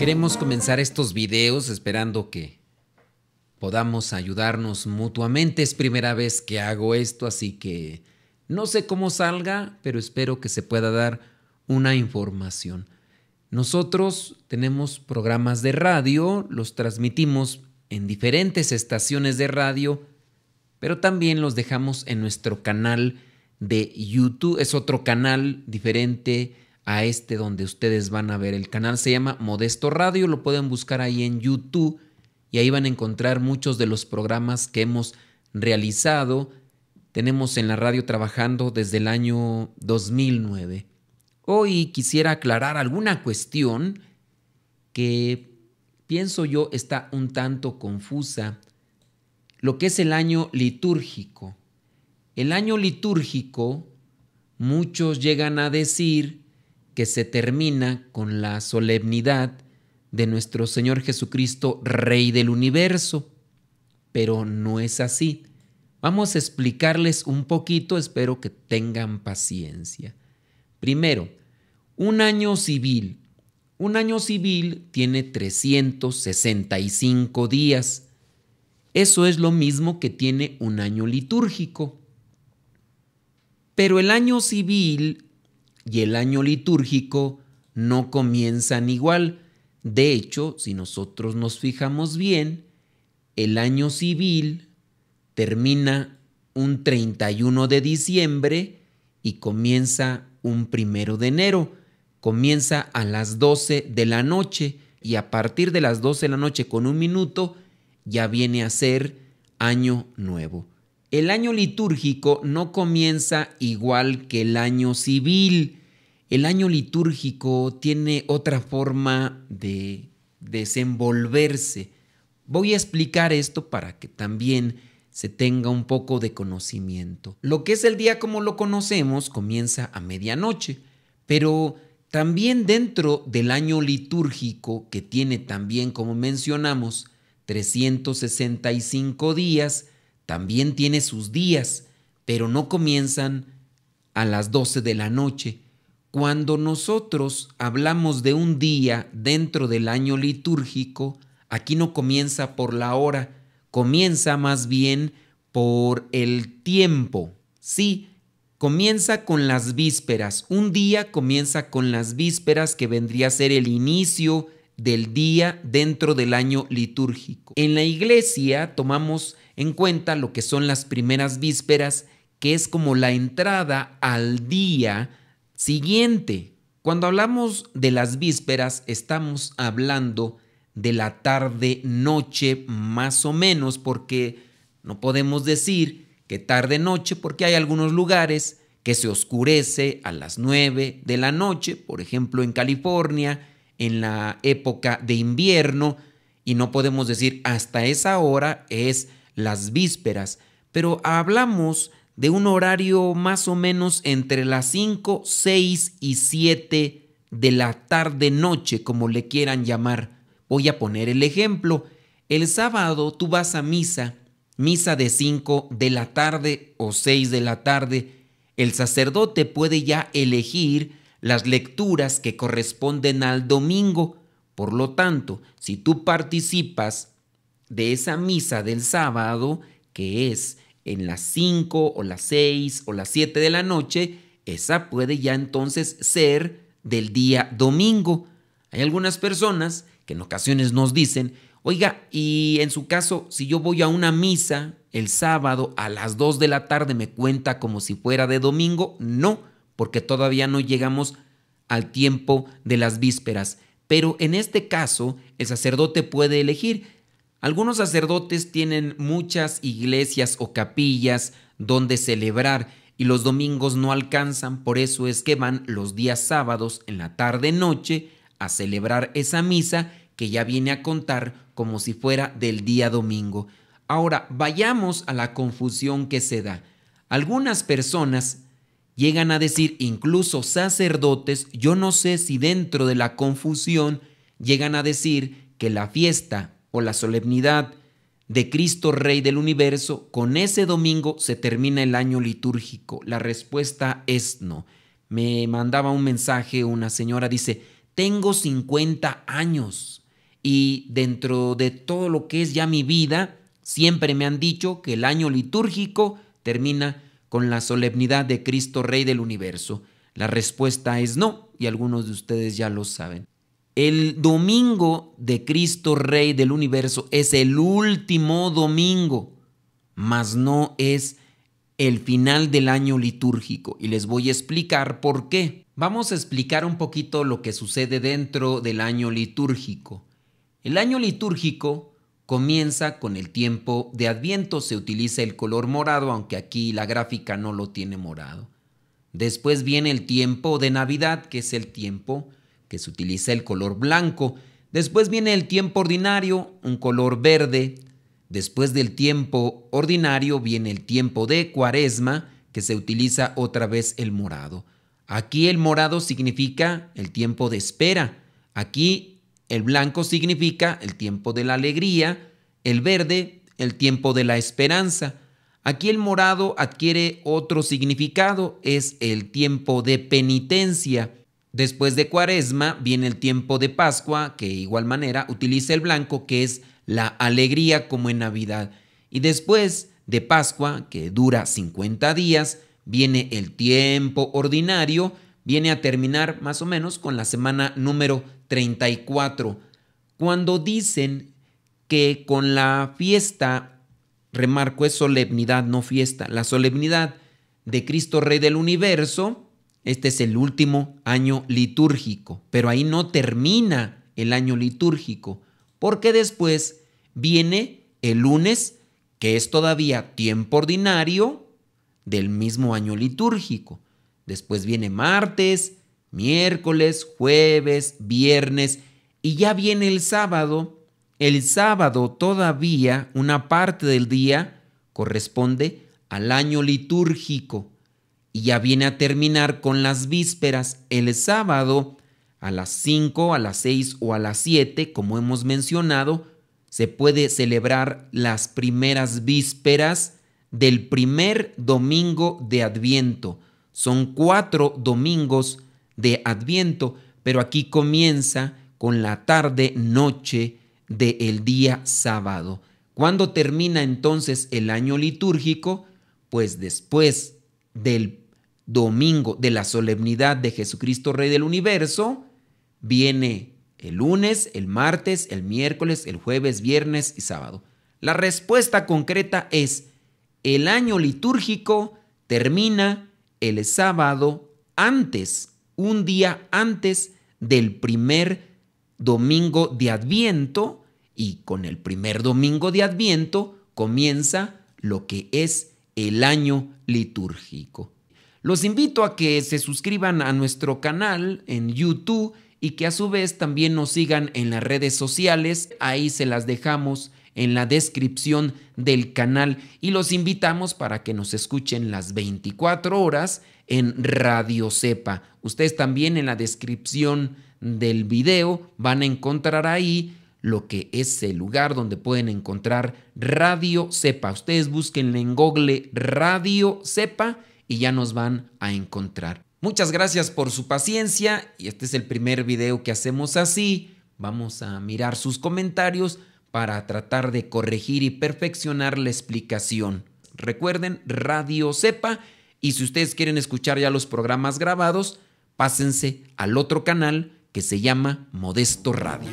Queremos comenzar estos videos esperando que podamos ayudarnos mutuamente. Es primera vez que hago esto, así que no sé cómo salga, pero espero que se pueda dar una información. Nosotros tenemos programas de radio, los transmitimos en diferentes estaciones de radio, pero también los dejamos en nuestro canal de YouTube. Es otro canal diferente a este donde ustedes van a ver. El canal se llama Modesto Radio, lo pueden buscar ahí en YouTube y ahí van a encontrar muchos de los programas que hemos realizado. Tenemos en la radio trabajando desde el año 2009. Hoy quisiera aclarar alguna cuestión que pienso yo está un tanto confusa. Lo que es el año litúrgico. El año litúrgico, muchos llegan a decir que se termina con la solemnidad de nuestro Señor Jesucristo, Rey del universo. Pero no es así. Vamos a explicarles un poquito, espero que tengan paciencia. Primero, un año civil. Un año civil tiene 365 días. Eso es lo mismo que tiene un año litúrgico. Pero el año civil y el año litúrgico no comienzan igual. De hecho, si nosotros nos fijamos bien, el año civil termina un 31 de diciembre y comienza un primero de enero. Comienza a las 12 de la noche y a partir de las 12 de la noche con un minuto ya viene a ser año nuevo. El año litúrgico no comienza igual que el año civil. El año litúrgico tiene otra forma de desenvolverse. Voy a explicar esto para que también se tenga un poco de conocimiento. Lo que es el día como lo conocemos comienza a medianoche, pero también dentro del año litúrgico, que tiene también, como mencionamos, 365 días, también tiene sus días, pero no comienzan a las 12 de la noche. Cuando nosotros hablamos de un día dentro del año litúrgico, aquí no comienza por la hora, comienza más bien por el tiempo. Sí, comienza con las vísperas. Un día comienza con las vísperas que vendría a ser el inicio del día dentro del año litúrgico. En la iglesia tomamos en cuenta lo que son las primeras vísperas, que es como la entrada al día siguiente. Cuando hablamos de las vísperas, estamos hablando de la tarde noche más o menos, porque no podemos decir que tarde noche, porque hay algunos lugares que se oscurece a las 9 de la noche, por ejemplo en California, en la época de invierno y no podemos decir hasta esa hora es las vísperas, pero hablamos de un horario más o menos entre las 5, 6 y 7 de la tarde noche, como le quieran llamar. Voy a poner el ejemplo. El sábado tú vas a misa, misa de 5 de la tarde o 6 de la tarde. El sacerdote puede ya elegir las lecturas que corresponden al domingo. Por lo tanto, si tú participas de esa misa del sábado, que es en las 5 o las 6 o las 7 de la noche, esa puede ya entonces ser del día domingo. Hay algunas personas que en ocasiones nos dicen, oiga, y en su caso, si yo voy a una misa el sábado a las 2 de la tarde, ¿me cuenta como si fuera de domingo? No, porque todavía no llegamos al tiempo de las vísperas. Pero en este caso, el sacerdote puede elegir. Algunos sacerdotes tienen muchas iglesias o capillas donde celebrar y los domingos no alcanzan, por eso es que van los días sábados en la tarde-noche a celebrar esa misa que ya viene a contar como si fuera del día domingo. Ahora, vayamos a la confusión que se da. Algunas personas llegan a decir incluso sacerdotes, yo no sé si dentro de la confusión llegan a decir que la fiesta o la solemnidad de Cristo Rey del universo, con ese domingo se termina el año litúrgico. La respuesta es no. Me mandaba un mensaje una señora, dice, tengo 50 años y dentro de todo lo que es ya mi vida, siempre me han dicho que el año litúrgico termina con la solemnidad de Cristo Rey del universo. La respuesta es no, y algunos de ustedes ya lo saben. El domingo de Cristo Rey del universo es el último domingo, mas no es el final del año litúrgico y les voy a explicar por qué. Vamos a explicar un poquito lo que sucede dentro del año litúrgico. El año litúrgico comienza con el tiempo de Adviento, se utiliza el color morado, aunque aquí la gráfica no lo tiene morado. Después viene el tiempo de Navidad, que es el tiempo que se utiliza el color blanco. Después viene el tiempo ordinario, un color verde. Después del tiempo ordinario viene el tiempo de cuaresma, que se utiliza otra vez el morado. Aquí el morado significa el tiempo de espera. Aquí el blanco significa el tiempo de la alegría. El verde, el tiempo de la esperanza. Aquí el morado adquiere otro significado, es el tiempo de penitencia. Después de cuaresma viene el tiempo de Pascua, que de igual manera utiliza el blanco, que es la alegría como en Navidad. Y después de Pascua, que dura 50 días, viene el tiempo ordinario, viene a terminar más o menos con la semana número 34. Cuando dicen que con la fiesta, remarco es solemnidad, no fiesta, la solemnidad de Cristo Rey del Universo, este es el último año litúrgico, pero ahí no termina el año litúrgico, porque después viene el lunes, que es todavía tiempo ordinario del mismo año litúrgico. Después viene martes, miércoles, jueves, viernes y ya viene el sábado. El sábado todavía una parte del día corresponde al año litúrgico y ya viene a terminar con las vísperas el sábado a las 5, a las 6 o a las 7, como hemos mencionado, se puede celebrar las primeras vísperas del primer domingo de Adviento. Son cuatro domingos de Adviento, pero aquí comienza con la tarde noche del día sábado. ¿Cuándo termina entonces el año litúrgico? Pues después del domingo de la solemnidad de Jesucristo Rey del Universo, viene el lunes, el martes, el miércoles, el jueves, viernes y sábado. La respuesta concreta es, el año litúrgico termina el sábado antes, un día antes del primer domingo de Adviento y con el primer domingo de Adviento comienza lo que es el año litúrgico. Los invito a que se suscriban a nuestro canal en YouTube y que a su vez también nos sigan en las redes sociales. Ahí se las dejamos en la descripción del canal y los invitamos para que nos escuchen las 24 horas en Radio Cepa. Ustedes también en la descripción del video van a encontrar ahí lo que es el lugar donde pueden encontrar Radio Cepa. Ustedes busquen en Google Radio Cepa y ya nos van a encontrar. Muchas gracias por su paciencia y este es el primer video que hacemos así. Vamos a mirar sus comentarios para tratar de corregir y perfeccionar la explicación. Recuerden, Radio Cepa y si ustedes quieren escuchar ya los programas grabados, pásense al otro canal que se llama Modesto Radio.